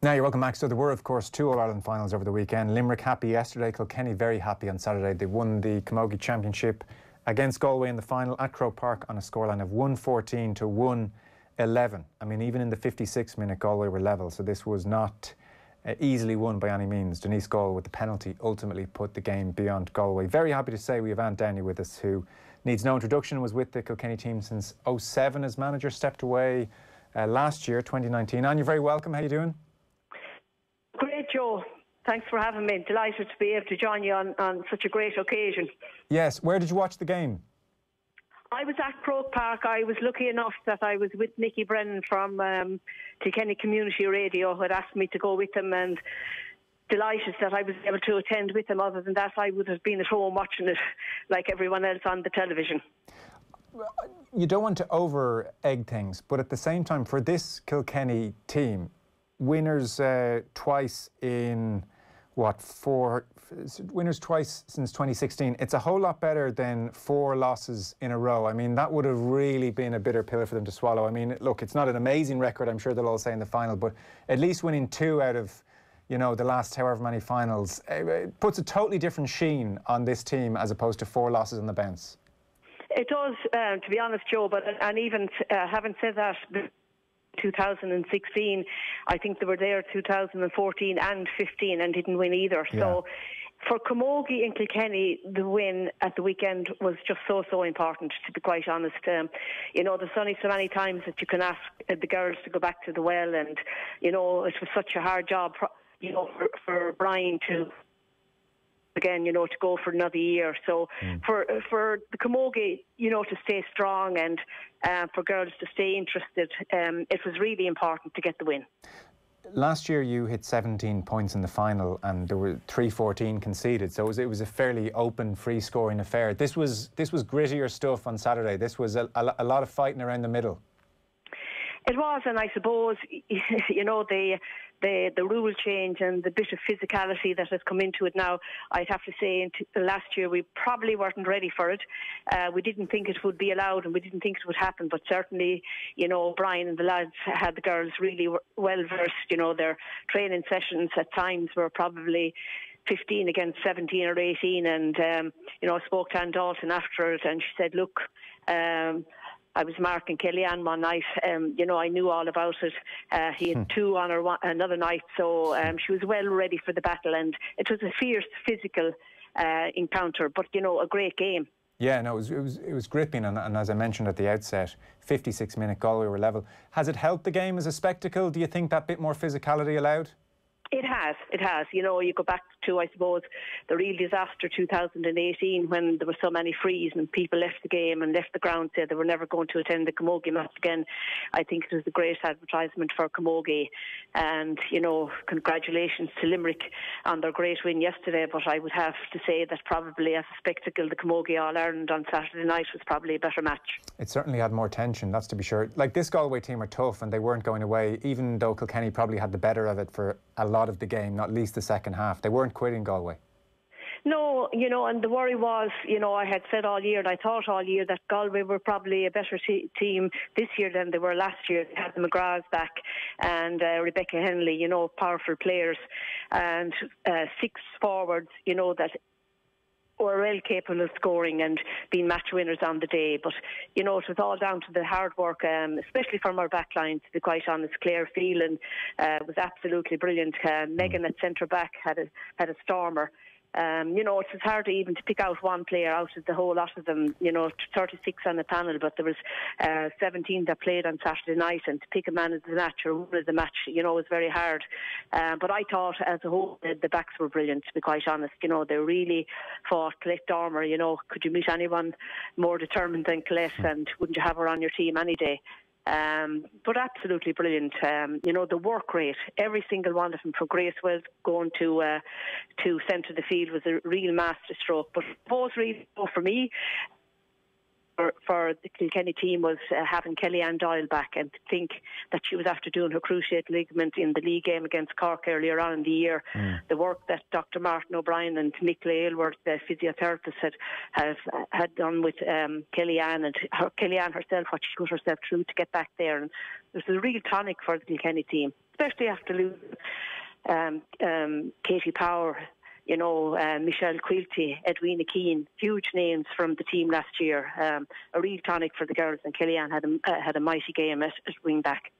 Now you're welcome, Max. So there were, of course, two All Ireland finals over the weekend. Limerick happy yesterday, Kilkenny very happy on Saturday. They won the Camogie Championship against Galway in the final at Croke Park on a scoreline of 114 to 111. I mean, even in the 56 minute, Galway were level, so this was not uh, easily won by any means. Denise Gaule, with the penalty, ultimately put the game beyond Galway. Very happy to say we have Ann Downey with us, who needs no introduction, was with the Kilkenny team since 07 as manager, stepped away uh, last year, 2019. Ann, you're very welcome. How are you doing? Joe. Thanks for having me. Delighted to be able to join you on, on such a great occasion. Yes. Where did you watch the game? I was at Croke Park. I was lucky enough that I was with Nicky Brennan from um, Kilkenny Community Radio, who had asked me to go with him, and delighted that I was able to attend with him. Other than that, I would have been at home watching it like everyone else on the television. You don't want to over egg things, but at the same time, for this Kilkenny team, winners uh, twice in what four winners twice since 2016 it's a whole lot better than four losses in a row. I mean that would have really been a bitter pill for them to swallow. I mean look it's not an amazing record i'm sure they'll all say in the final but at least winning two out of you know the last however many finals uh, it puts a totally different sheen on this team as opposed to four losses on the bounce. It does uh, to be honest joe but and even uh, having said that 2016. I think they were there 2014 and 15 and didn't win either. Yeah. So for Camogie and Kilkenny, the win at the weekend was just so, so important, to be quite honest. Um, you know, there's only so many times that you can ask the girls to go back to the well, and, you know, it was such a hard job, you know, for, for Brian to again, you know, to go for another year. So mm. for for the Camogie, you know, to stay strong and uh, for girls to stay interested, um, it was really important to get the win. Last year you hit 17 points in the final and there were 314 conceded so it was, it was a fairly open free scoring affair this was this was grittier stuff on Saturday this was a, a, a lot of fighting around the middle it was, and I suppose you know the the the rule change and the bit of physicality that has come into it now. I'd have to say, last year we probably weren't ready for it. Uh, we didn't think it would be allowed, and we didn't think it would happen. But certainly, you know, Brian and the lads had the girls really well versed. You know, their training sessions at times were probably 15 against 17 or 18. And, um, you know, I spoke to Anne Dalton after it and she said, look, um, I was marking Kellyanne one night. Um, you know, I knew all about it. Uh, he had hmm. two on her one, another night, so um, she was well ready for the battle, and it was a fierce physical uh, encounter, but you know, a great game. Yeah, no, it was it was, it was gripping, and, and, as I mentioned at the outset, 56 minute Galway were level. Has it helped the game as a spectacle? Do you think that bit more physicality allowed? It has, it has. You know, you go back to, I suppose, the real disaster 2018 when there were so many frees and people left the game and left the ground, said they were never going to attend the Camogie match again. I think it was a great advertisement for Camogie. And, you know, congratulations to Limerick on their great win yesterday. But I would have to say that probably as a spectacle, the Camogie All Ireland on Saturday night was probably a better match. It certainly had more tension, that's to be sure. Like this Galway team are tough and they weren't going away, even though Kilkenny probably had the better of it for a lot of the game, not least the second half. They weren't quitting Galway. No, you know, and the worry was, you know, I had said all year, and I thought all year that Galway were probably a better team this year than they were last year. They had the McGraths back and uh, Rebecca Hennelly, you know, powerful players, and uh, six forwards, you know, that were well capable of scoring and being match winners on the day. But, you know, it was all down to the hard work, um, especially from our backline, to be quite honest. Claire Phelan uh, was absolutely brilliant. Uh, Megan at centre back had a, had a stormer. Um, you know, it's hard even to pick out one player out of the whole lot of them. You know, 36 on the panel, but there was uh, 17 that played on Saturday night, and to pick a man of the match or woman of the match, you know, was very hard. Um, but I thought, as a whole, the, the, backs were brilliant. To be quite honest, you know, they really fought Colette Dormer. You know, could you meet anyone more determined than Colette, and wouldn't you have her on your team any day? Um, but absolutely brilliant. Um, you know, the work rate, every single one of them, from Grace Wells going to uh, to centre the field was a real masterstroke. But both really, for me, for, for the Kilkenny team was uh, having Kellyanne Doyle back and to think that she was after doing her cruciate ligament in the league game against Cork earlier on in the year. Mm. The work that Dr. Martin O'Brien and Nicola Aylward, the physiotherapist, had have, had done with um, Kellyanne and her, Kellyanne herself, what she put herself through to get back there. And it was a real tonic for the Kilkenny team. especially after losing um, um, Katie Power you know, uh, Michelle Quilty, Edwina Keane, huge names from the team last year. Um, a real tonic for the girls, and Kellyanne had a, uh, had a mighty game at, at wing back.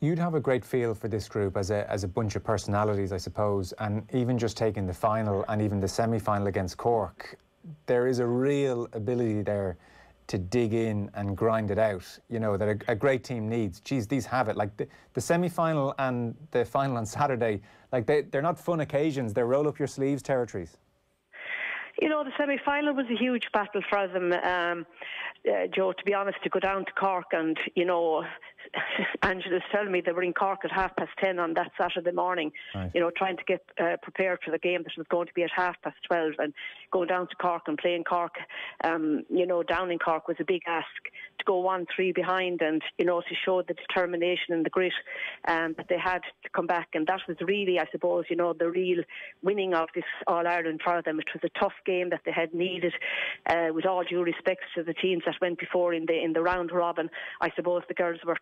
You'd have a great feel for this group as a, as a bunch of personalities, I suppose, and even just taking the final and even the semi final against Cork, there is a real ability there to dig in and grind it out, you know, that a, a great team needs. Geez, these have it. Like the, the semi final and the final on Saturday, like they, they're not fun occasions, they're roll up your sleeves territories. You know, the semi final was a huge battle for them, um, uh, Joe, to be honest, to go down to Cork and, you know, Angela's telling me they were in Cork at half past 10 on that Saturday morning, right. you know, trying to get uh, prepared for the game that was going to be at half past 12 and going down to Cork and playing Cork, um, you know, down in Cork was a big ask to go 1 3 behind and, you know, to show the determination and the grit um, that they had to come back. And that was really, I suppose, you know, the real winning of this All Ireland for them. It was a tough game that they had needed, uh, with all due respect to the teams that went before in the in the round robin. I suppose the girls were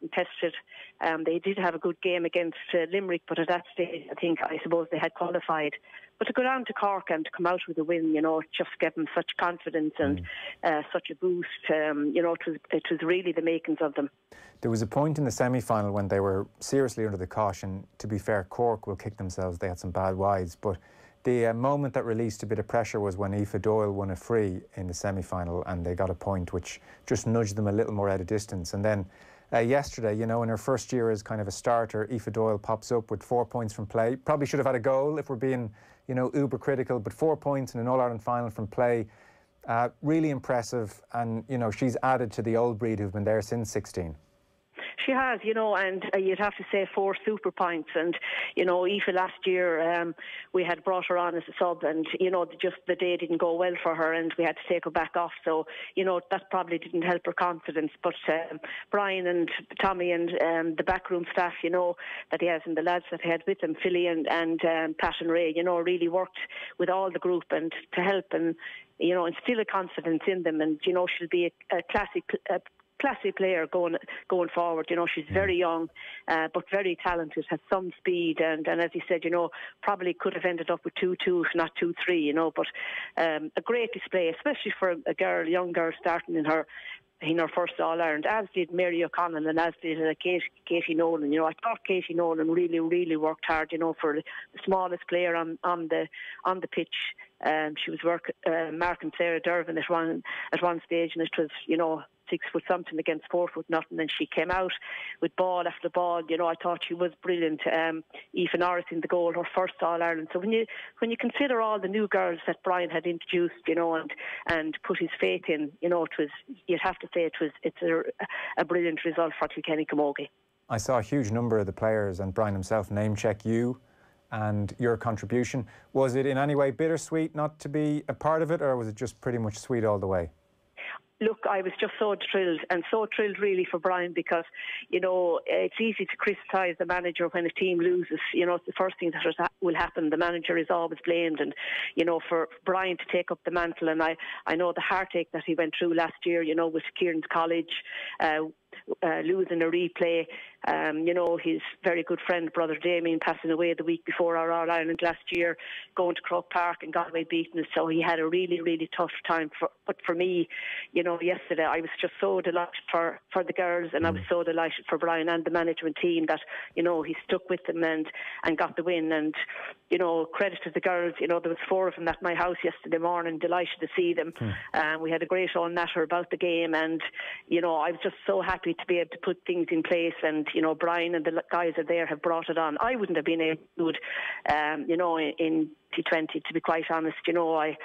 Um, they did have a good game against uh, Limerick, but at that stage, I think I suppose they had qualified. But to go down to Cork and to come out with a win, you know, just gave them such confidence and mm. uh, such a boost. Um, you know, it was it was really the makings of them. There was a point in the semi-final when they were seriously under the caution. To be fair, Cork will kick themselves. They had some bad wides, but the uh, moment that released a bit of pressure was when Aoife Doyle won a free in the semi-final, and they got a point which just nudged them a little more out of distance. And then uh, yesterday, you know, in her first year as kind of a starter, Aoife Doyle pops up with four points from play. Probably should have had a goal if we're being, you know, uber critical, but four points in an All Ireland final from play. Uh, really impressive, and you know she's added to the old breed who've been there since 16. She has, you know, and uh, you'd have to say four super points. And, you know, Aoife last year, um, we had brought her on as a sub, and, you know, just the day didn't go well for her, and we had to take her back off. So, you know, that probably didn't help her confidence. But um, Brian and Tommy and um, the backroom staff, you know, that he has, and the lads that he had with him, Philly and, and um, Pat and Ray, you know, really worked with all the group and to help and you know, instill a confidence in them. And, you know, she'll be a, a classic uh, classy player going going forward. You know, she's very young, uh, but very talented, has some speed, and, and as he said, you know, probably could have ended up with two two, if not two three. You know, but um, a great display, especially for a girl, young girl starting in her in her first All Ireland, as did Mary O'Connell and as did uh, Katie, Katie Nolan. You know, I thought Katie Nolan really, really worked hard. You know, for the smallest player on on the on the pitch. Um, she was work uh, marking Sarah Dervan at one at one stage, and it was you know six foot something against four foot nothing, and she came out with ball after ball. You know, I thought she was brilliant. Um, Aoife Norris in the goal, her first All Ireland. So when you when you consider all the new girls that Brian had introduced, you know, and and put his faith in, you know, it was you'd have to say it was it's a, a brilliant result for Kilkenny Camogie. I saw a huge number of the players and Brian himself name check you and your contribution. Was it in any way bittersweet not to be a part of it, or was it just pretty much sweet all the way? Look, I was just so thrilled and so thrilled really for Brian because, you know, it's easy to criticise the manager when a team loses. You know, it's the first thing that will happen. The manager is always blamed, and you know, for Brian to take up the mantle, and I, I know the heartache that he went through last year. You know, with Kieran's College. Uh, uh, losing a replay. Um, you know, his very good friend, brother Damien, passing away the week before our All Ireland last year, going to Croke Park and got away beaten. So he had a really, really tough time. For, but for me, you know, yesterday I was just so delighted for, for the girls and I was mm. so delighted for Brian and the management team that, you know, he stuck with them and, and got the win. And, you know, credit to the girls. You know, there was four of them at my house yesterday morning, delighted to see them. Mm. Um, we had a great all-natter about the game and, you know, I was just so happy to be able to put things in place. And you know, Brian and the guys are there have brought it on. I wouldn't have been able to it, um, you know, in T20. To be quite honest, you know, I.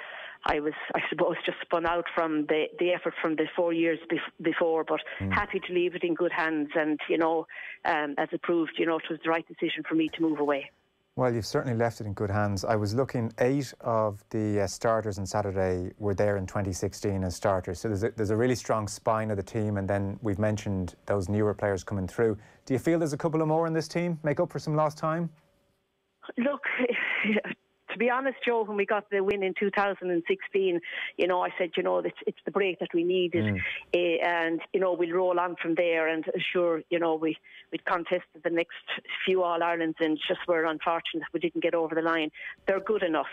I was, I suppose, just spun out from the, the effort from the four years bef- before, but mm. happy to leave it in good hands. And, you know, um, as it proved, you know, it was the right decision for me to move away. Well, you've certainly left it in good hands. I was looking, eight of the uh, starters on Saturday were there in 2016 as starters. So there's a, there's a really strong spine of the team, and then we've mentioned those newer players coming through. Do you feel there's a couple of more in this team make up for some lost time? Look, to be honest, Joe, when we got the win in 2016, you know, I said, you know, it's, it's the break that we needed, mm. uh, and you know, we'll roll on from there. And sure, you know, we we contested the next few All Irelands, and just were unfortunate we didn't get over the line. They're good enough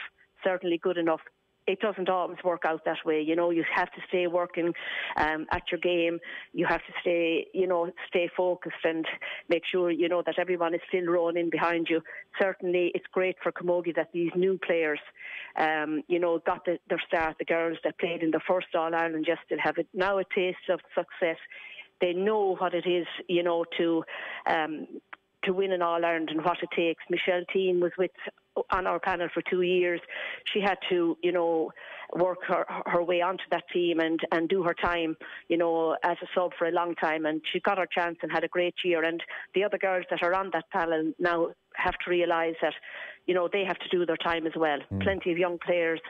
certainly good enough it doesn't always work out that way. You know, you have to stay working um, at your game. You have to stay, you know, stay focused and make sure, you know, that everyone is still rowing in behind you. Certainly, it's great for Camogie that these new players, um, you know, got the, their start. The girls that played in the first All Ireland just still have it now a taste of success. They know what it is, you know, to um, to win an All Ireland and what it takes. Michelle Teague was with on our panel for two years. She had to, you know, work her, her way onto that team and, and do her time, you know, as a sub for a long time. And she got her chance and had a great year. And the other girls that are on that panel now have to realise that, you know, they have to do their time as well. Mm. Plenty of young players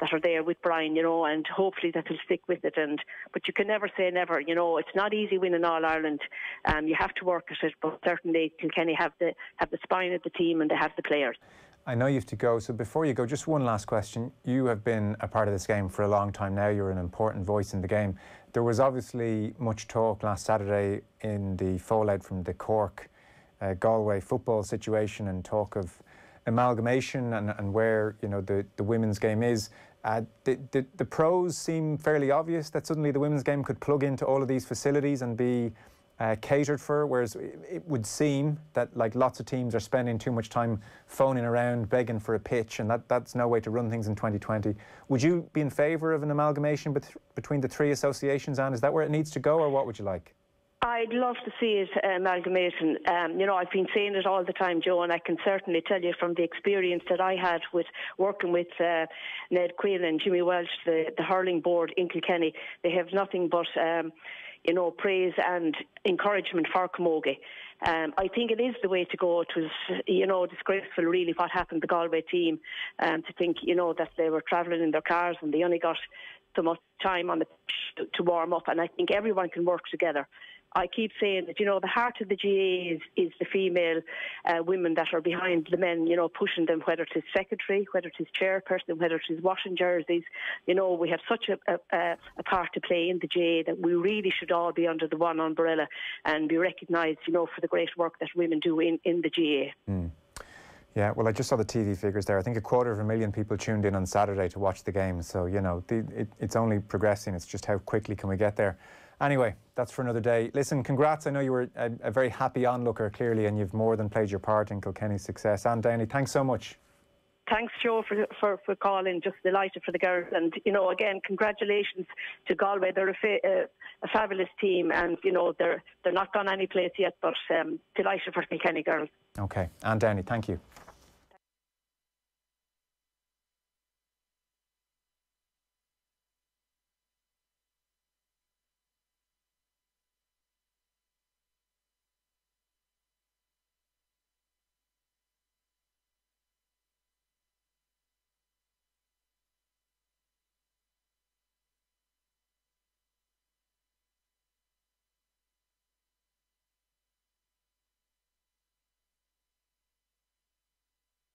that are there with Brian, you know, and hopefully that will stick with it. And but you can never say never, you know. It's not easy winning All Ireland. Um, you have to work at it, but certainly Kilkenny have the have the spine of the team and they have the players. I know you have to go, so before you go, just one last question. You have been a part of this game for a long time now. You're an important voice in the game. There was obviously much talk last Saturday in the fallout from the Cork uh, Galway football situation and talk of amalgamation and, and where you know the, the women's game is. Uh, the, the, the pros seem fairly obvious that suddenly the women's game could plug into all of these facilities and be uh, catered for, whereas it would seem that like lots of teams are spending too much time phoning around, begging for a pitch, and that, that's no way to run things in 2020. Would you be in favour of an amalgamation bet between the three associations, and is that where it needs to go, or what would you like? I'd love to see it amalgamation. Um, you know, I've been saying it all the time, Joe, and I can certainly tell you from the experience that I had with working with uh, Ned Quinn and Jimmy Welsh, the, the hurling board in Kilkenny, they have nothing but um, you know, praise and encouragement for Camogie. Um, I think it is the way to go. It was, you know, disgraceful really what happened to the Galway team. Um, to think, you know, that they were travelling in their cars and they only got so much time on the to warm up. And I think everyone can work together. I keep saying that, you know, the heart of the GAA is, is the female uh, women that are behind the men, you know, pushing them, whether it is secretary, whether it is chairperson, whether it is washing jerseys. You know, we have such a, a, a part to play in the GAA that we really should all be under the one umbrella and be recognised, you know, for the great work that women do in, in the GAA. Mm. Yeah, well, I just saw the TV figures there. I think a quarter of a million people tuned in on Saturday to watch the game. So, you know, the, it, it's only progressing. It's just how quickly can we get there. Anyway, that's for another day. Listen, congrats. I know you were a, a, very happy onlooker, clearly, and you've more than played your part in Kilkenny's success. Ann Downey, thanks so much. Thanks, Joe, for, for, for calling. Just delighted for the girls. And, you know, again, congratulations to Galway. They're a, fa- uh, a fabulous team, and, you know, they're, they're not gone any place yet, but um, delighted for the Kilkenny girls. OK. Ann Downey, thank you.